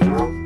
Gracias.